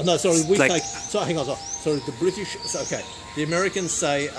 Oh, no, sorry, we Like- say. Sorry, hang on. Sorry, sorry the British. Okay, the Americans say. Uh,